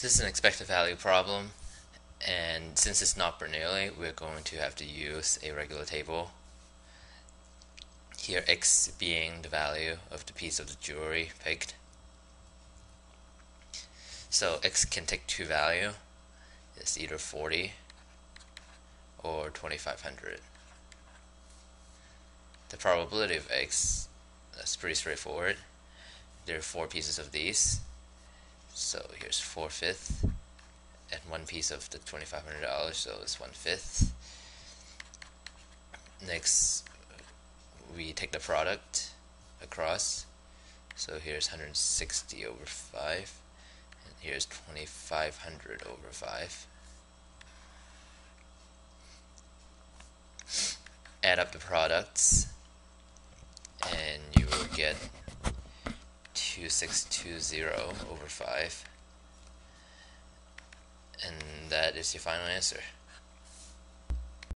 This is an expected value problem and since it's not Bernoulli we're going to have to use a regular table. Here x being the value of the piece of the jewelry picked. So x can take two value. It's either 40 or 2500 the probability of x is pretty straightforward. There are four pieces of these so here's 4 fifths and one piece of the $2,500 so it's one fifth next we take the product across. So here's 160 over 5 and here's 2500 over 5 add up the products and you will get 2620 over 5 and that is your final answer